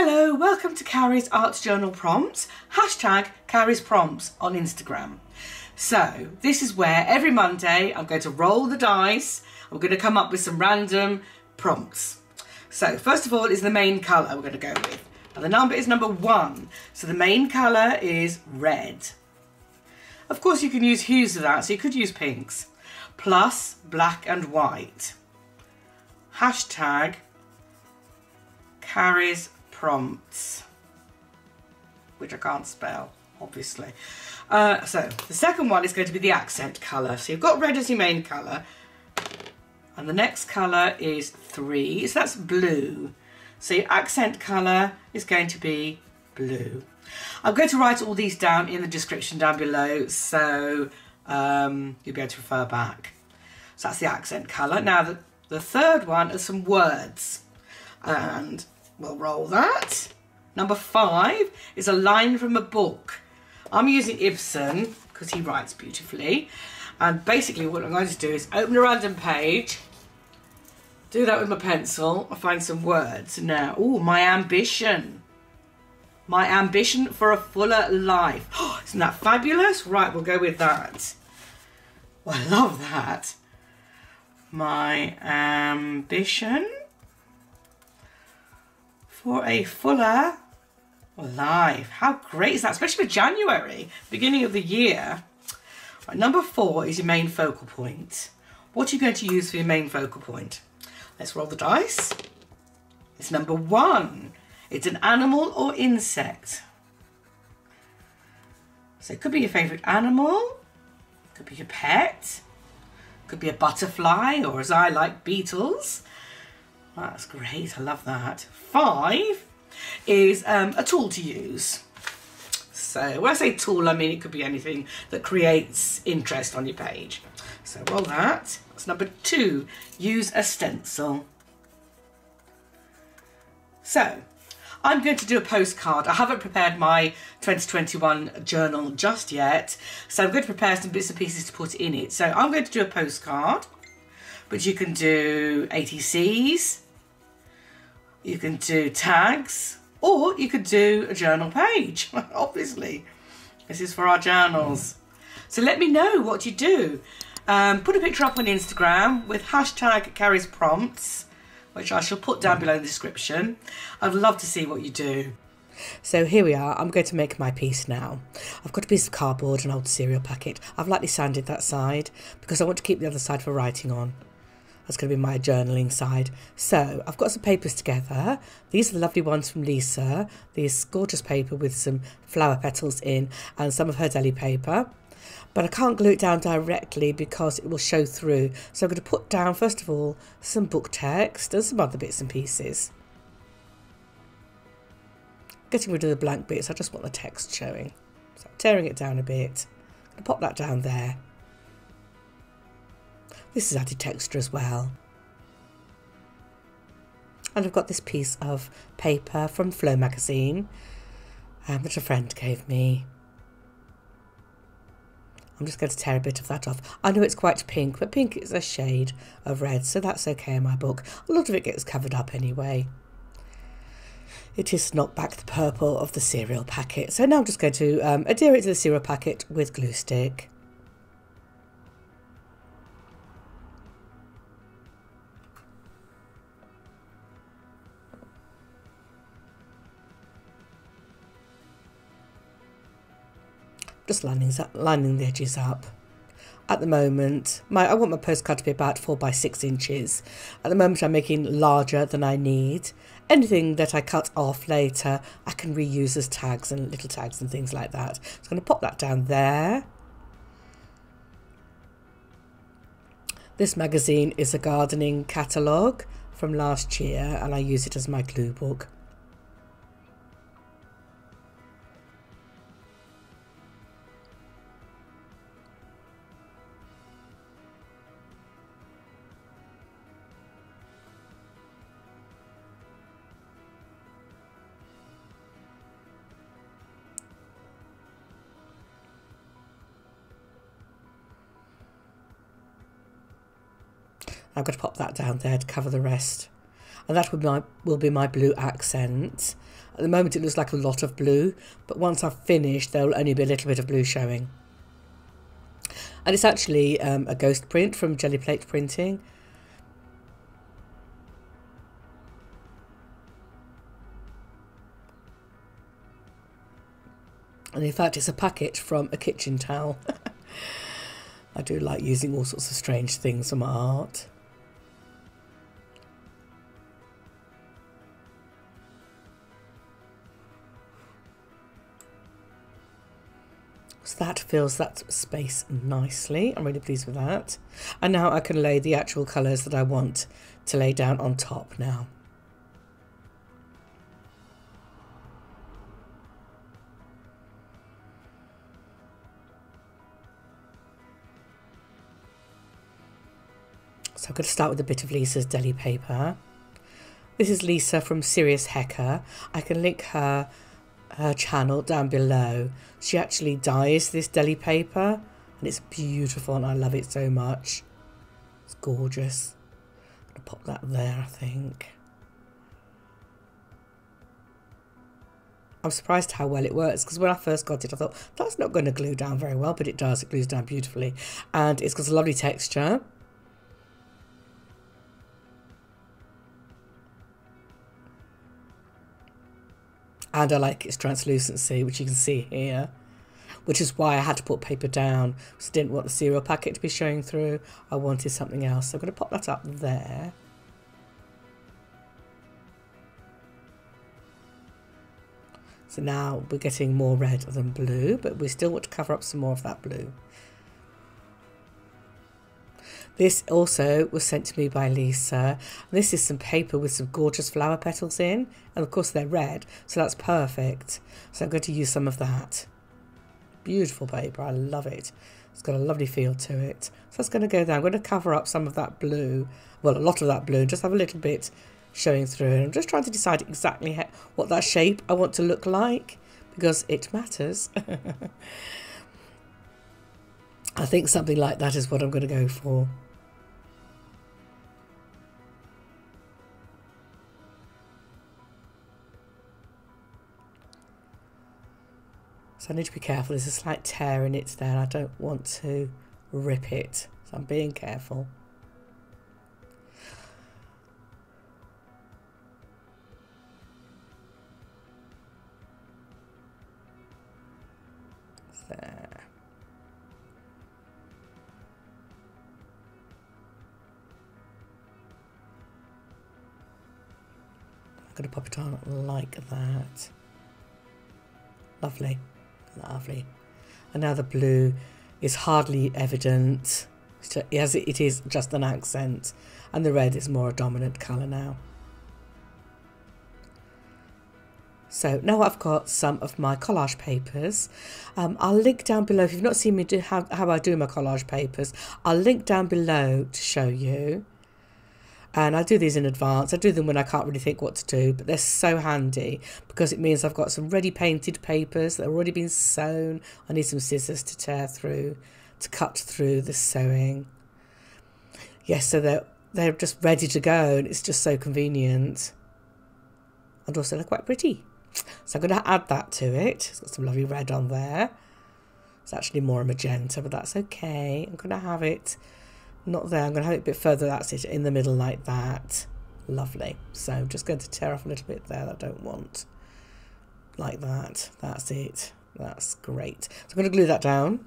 Hello, welcome to Kari's Arts Journal Prompts, hashtag Kari's Prompts on Instagram. So, this is where every Monday I'm going to roll the dice, I'm going to come up with some random prompts. So, first of all is the main colour we're going to go with. And the number is number one, so the main colour is red. Of course you can use hues of that, so you could use pinks. Plus black and white. Hashtag Kari's prompts, which I can't spell, obviously. Uh, so the second one is going to be the accent colour. So you've got red as your main colour, and the next colour is three, so that's blue. So your accent colour is going to be blue. I'm going to write all these down in the description down below, so um, you'll be able to refer back. So that's the accent colour. Now the, the third one are some words, and we'll roll that. Number five is a line from a book. I'm using Ibsen because he writes beautifully. And basically what I'm going to do is open a random page, do that with my pencil, I find some words. Now, oh, my ambition. My ambition for a fuller life. Oh, isn't that fabulous? Right, we'll go with that. Well, I love that. My ambition for a fuller life. How great is that? Especially for January, beginning of the year. Right, number four is your main focal point. What are you going to use for your main focal point? Let's roll the dice. It's number one. It's an animal or insect. So it could be your favourite animal, could be your pet, could be a butterfly, or as I like, beetles. That's great, I love that. Five is um, a tool to use. So when I say tool, I mean it could be anything that creates interest on your page. So roll that. That's number two, use a stencil. So I'm going to do a postcard. I haven't prepared my 2021 journal just yet, so I'm going to prepare some bits and pieces to put in it. So I'm going to do a postcard, but you can do ATCs, you can do tags, or you could do a journal page, obviously. This is for our journals. So let me know what you do. Um, put a picture up on Instagram with hashtag Kari's prompts, which I shall put down below in the description. I'd love to see what you do. So here we are, I'm going to make my piece now. I've got a piece of cardboard, an old cereal packet. I've lightly sanded that side because I want to keep the other side for writing on. That's going to be my journaling side. So I've got some papers together. These are the lovely ones from Lisa. This gorgeous paper with some flower petals in and some of her deli paper. But I can't glue it down directly because it will show through. So I'm going to put down, first of all, some book text and some other bits and pieces. Getting rid of the blank bits, I just want the text showing. So I'm tearing it down a bit. pop that down there. This is added texture as well. And I've got this piece of paper from Flow magazine um, which a friend gave me. I'm just going to tear a bit of that off. I know it's quite pink, but pink is a shade of red, so that's okay in my book. A lot of it gets covered up anyway. It is not back the purple of the cereal packet. So now I'm just going to um, adhere it to the cereal packet with glue stick. Just lining, lining the edges up. At the moment, my I want my postcard to be about 4 by 6 inches. At the moment I'm making larger than I need. Anything that I cut off later I can reuse as tags and little tags and things like that. So I'm going to pop that down there. This magazine is a gardening catalogue from last year and I use it as my glue book. I'm going to pop that down there to cover the rest. And that will be my, will be my blue accent. At the moment it looks like a lot of blue, but once I've finished there will only be a little bit of blue showing. And it's actually um, a ghost print from Gelli Plate Printing. And in fact, it's a packet from a kitchen towel. I do like using all sorts of strange things for my art. So that fills that space nicely. I'm really pleased with that. And now I can lay the actual colours that I want to lay down on top now. So I'm going to start with a bit of Lisa's deli paper. This is Lisa from Sirius Heka. I can link her her channel down below. She actually dyes this deli paper and it's beautiful and I love it so much. It's gorgeous. I'll pop that there, I think. I'm surprised how well it works because when I first got it I thought that's not going to glue down very well but it does, it glues down beautifully and it's got a lovely texture and I like its translucency, which you can see here, which is why I had to put paper down, because I didn't want the cereal packet to be showing through. I wanted something else. So I'm going to pop that up there. So now we're getting more red than blue, but we still want to cover up some more of that blue. This also was sent to me by Lisa. This is some paper with some gorgeous flower petals in. And of course they're red, so that's perfect. So I'm going to use some of that. Beautiful paper, I love it. It's got a lovely feel to it. So that's going to go there. I'm going to cover up some of that blue, well, a lot of that blue, just have a little bit showing through. And I'm just trying to decide exactly what that shape I want to look like because it matters. I think something like that is what I'm going to go for. So I need to be careful. There's a slight tear in it there. I don't want to rip it. So I'm being careful. There. I'm going to pop it on like that. Lovely. Lovely. And now the blue is hardly evident. Yes, it is just an accent. And the red is more a dominant colour now. So now I've got some of my collage papers. Um, I'll link down below, if you've not seen me do how, how I do my collage papers, I'll link down below to show you and I do these in advance. I do them when I can't really think what to do, but they're so handy because it means I've got some ready painted papers that have already been sewn. I need some scissors to tear through, to cut through the sewing. Yes, so they're, they're just ready to go and it's just so convenient. And also they're quite pretty. So I'm going to add that to it. It's got some lovely red on there. It's actually more magenta, but that's okay. I'm going to have it not there. I'm going to have it a bit further. That's it, in the middle like that. Lovely. So I'm just going to tear off a little bit there that I don't want. Like that. That's it. That's great. So I'm going to glue that down.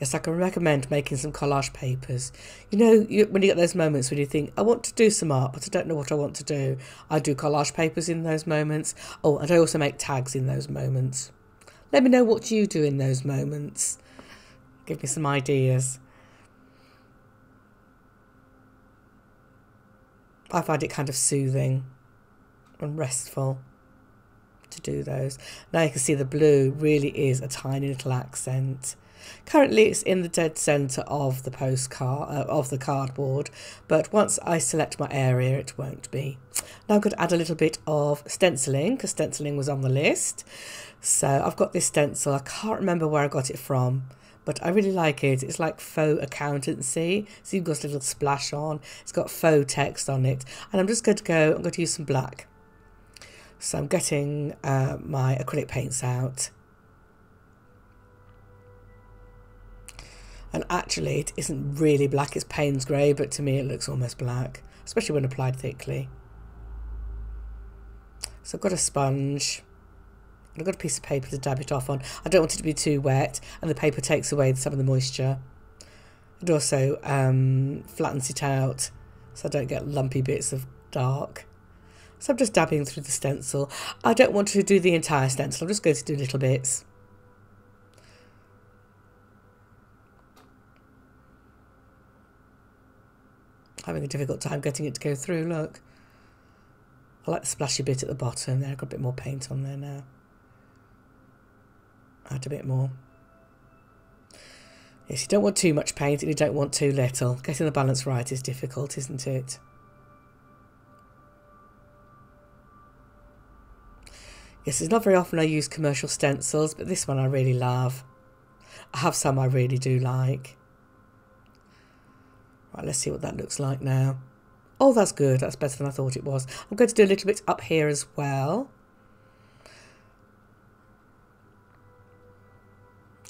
Yes, I can recommend making some collage papers. You know, you, when you get those moments when you think, I want to do some art, but I don't know what I want to do. I do collage papers in those moments. Oh, and I also make tags in those moments. Let me know what you do in those moments. Give me some ideas. I find it kind of soothing and restful to do those. Now you can see the blue really is a tiny little accent. Currently it's in the dead centre of the postcard, uh, of the cardboard, but once I select my area it won't be. Now I'm going to add a little bit of stenciling, because stenciling was on the list. So I've got this stencil, I can't remember where I got it from, but I really like it. It's like faux accountancy. So you've got a little splash on. It's got faux text on it. And I'm just going to go, I'm going to use some black. So I'm getting uh, my acrylic paints out. And actually it isn't really black, it's Payne's grey, but to me it looks almost black, especially when applied thickly. So I've got a sponge. I've got a piece of paper to dab it off on. I don't want it to be too wet and the paper takes away some of the moisture. It also um, flattens it out so I don't get lumpy bits of dark. So I'm just dabbing through the stencil. I don't want to do the entire stencil, I'm just going to do little bits. Having a difficult time getting it to go through, look. I like the splashy bit at the bottom there, I've got a bit more paint on there now add a bit more. Yes, you don't want too much paint and you don't want too little. Getting the balance right is difficult, isn't it? Yes, it's not very often I use commercial stencils, but this one I really love. I have some I really do like. Right, let's see what that looks like now. Oh, that's good. That's better than I thought it was. I'm going to do a little bit up here as well.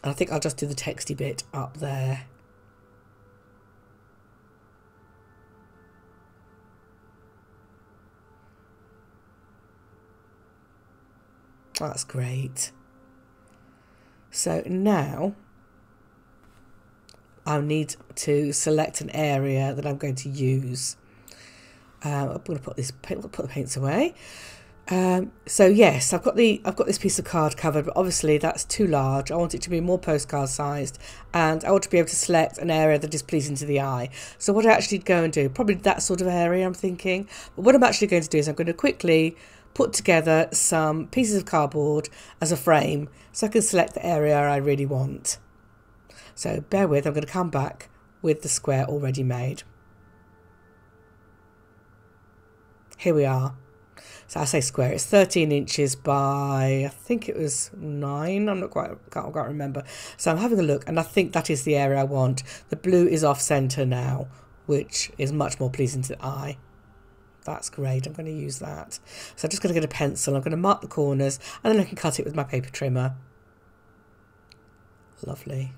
I think I'll just do the texty bit up there. That's great. So now I need to select an area that I'm going to use. Uh, I'm going to put this put the paints away. Um, so yes, I've got the I've got this piece of card covered, but obviously that's too large. I want it to be more postcard sized, and I want to be able to select an area that is pleasing to the eye. So what I actually go and do, probably that sort of area, I'm thinking. But what I'm actually going to do is I'm going to quickly put together some pieces of cardboard as a frame, so I can select the area I really want. So bear with, I'm going to come back with the square already made. Here we are. So I say square, it's 13 inches by, I think it was 9, I'm not quite, can't, can't remember. So I'm having a look and I think that is the area I want. The blue is off centre now, which is much more pleasing to the eye. That's great, I'm going to use that. So I'm just going to get a pencil, I'm going to mark the corners and then I can cut it with my paper trimmer. Lovely.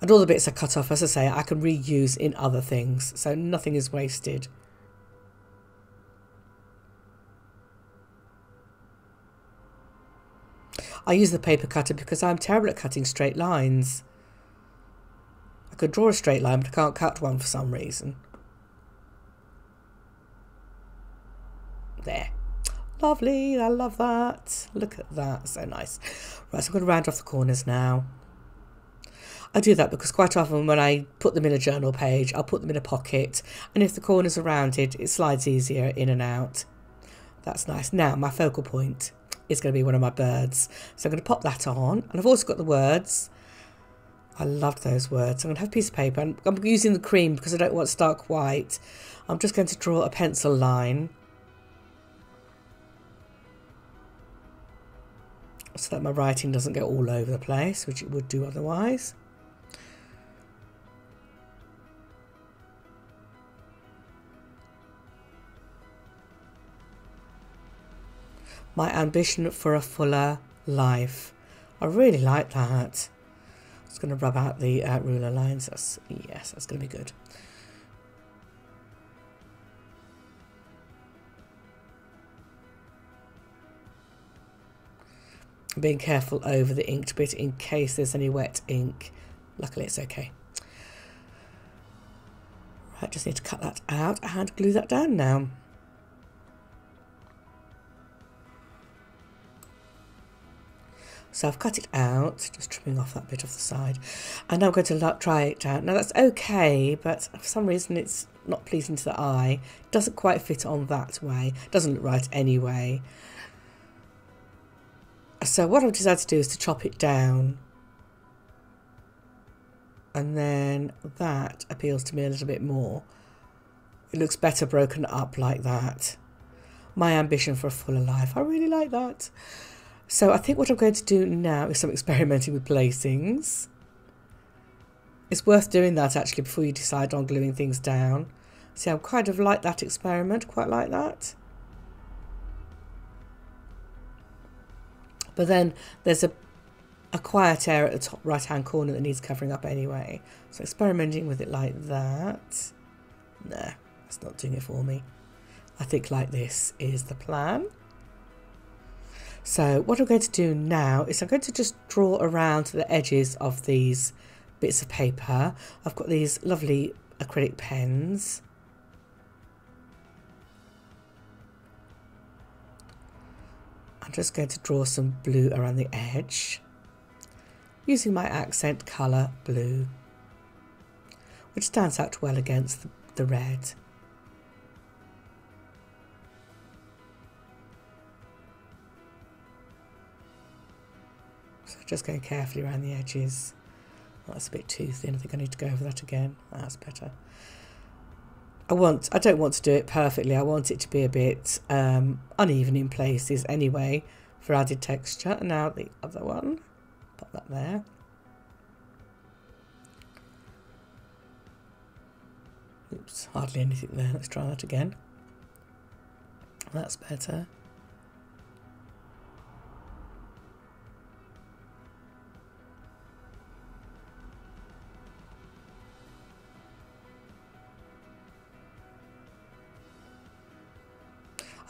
And all the bits I cut off, as I say, I can reuse in other things, so nothing is wasted. I use the paper cutter because I'm terrible at cutting straight lines. I could draw a straight line, but I can't cut one for some reason. There. Lovely, I love that. Look at that, so nice. Right, so I'm going to round off the corners now. I do that because quite often when I put them in a journal page, I'll put them in a pocket, and if the corners are rounded, it slides easier in and out. That's nice. Now, my focal point is going to be one of my birds. So I'm going to pop that on. And I've also got the words. I love those words. I'm going to have a piece of paper. And I'm using the cream because I don't want stark white. I'm just going to draw a pencil line. So that my writing doesn't go all over the place, which it would do otherwise. My ambition for a fuller life. I really like that. I'm just going to rub out the uh, ruler lines. That's, yes, that's going to be good. Being careful over the inked bit in case there's any wet ink. Luckily it's okay. Right, just need to cut that out and glue that down now. So I've cut it out, just trimming off that bit off the side. And I'm going to try it out. Now that's okay, but for some reason it's not pleasing to the eye. Doesn't quite fit on that way. Doesn't look right anyway. So what I've decided to do is to chop it down. And then that appeals to me a little bit more. It looks better broken up like that. My ambition for a fuller life. I really like that. So I think what I'm going to do now is some experimenting with placings. It's worth doing that actually before you decide on gluing things down. See, I'm kind of like that experiment, quite like that. But then there's a, a quiet area at the top right hand corner that needs covering up anyway. So experimenting with it like that. Nah, that's not doing it for me. I think like this is the plan. So what I'm going to do now is I'm going to just draw around the edges of these bits of paper. I've got these lovely acrylic pens. I'm just going to draw some blue around the edge using my accent colour blue which stands out well against the, the red. Just going carefully around the edges. That's a bit too thin. I think I need to go over that again. That's better. I want. I don't want to do it perfectly. I want it to be a bit um, uneven in places anyway for added texture. And now the other one. Put that there. Oops, hardly anything there. Let's try that again. That's better.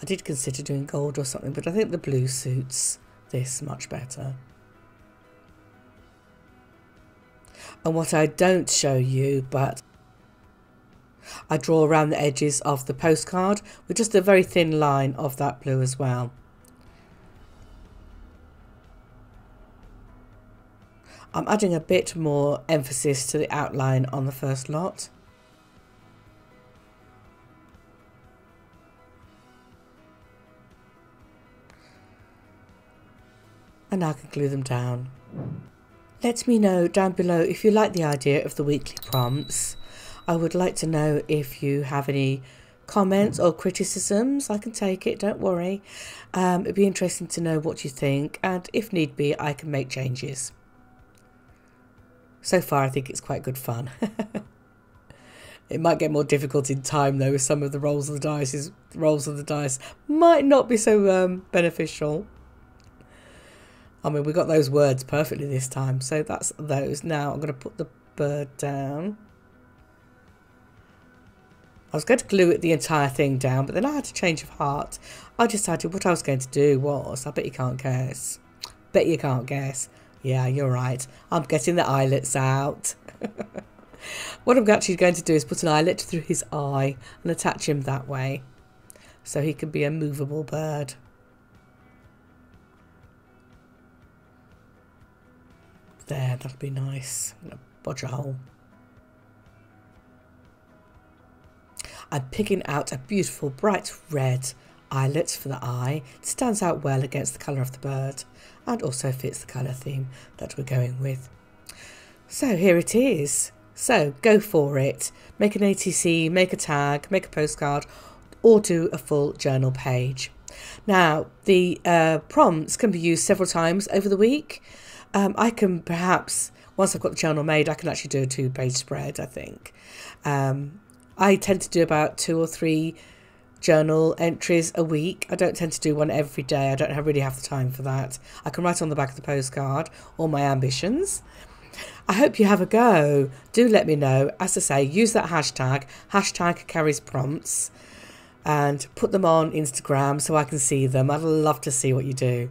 I did consider doing gold or something, but I think the blue suits this much better. And what I don't show you, but I draw around the edges of the postcard with just a very thin line of that blue as well. I'm adding a bit more emphasis to the outline on the first lot. And I can glue them down. Let me know down below if you like the idea of the weekly prompts. I would like to know if you have any comments or criticisms. I can take it, don't worry. Um, it'd be interesting to know what you think, and if need be, I can make changes. So far, I think it's quite good fun. it might get more difficult in time, though, with some of the rolls of the dice. rolls of the dice might not be so um, beneficial. I mean, we got those words perfectly this time. So that's those. Now I'm going to put the bird down. I was going to glue it the entire thing down, but then I had a change of heart. I decided what I was going to do was, I bet you can't guess. Bet you can't guess. Yeah, you're right. I'm getting the eyelets out. what I'm actually going to do is put an eyelet through his eye and attach him that way. So he can be a movable bird. There, that'd be nice. Bodge a hole. I'm picking out a beautiful bright red eyelet for the eye. It stands out well against the colour of the bird and also fits the colour theme that we're going with. So here it is. So go for it. Make an ATC, make a tag, make a postcard or do a full journal page. Now, the uh, prompts can be used several times over the week. Um, I can perhaps, once I've got the journal made, I can actually do a two page spread, I think. Um, I tend to do about two or three journal entries a week. I don't tend to do one every day. I don't really have the time for that. I can write on the back of the postcard all my ambitions. I hope you have a go. Do let me know. As I say, use that hashtag, hashtag Kari's prompts, and put them on Instagram so I can see them. I'd love to see what you do.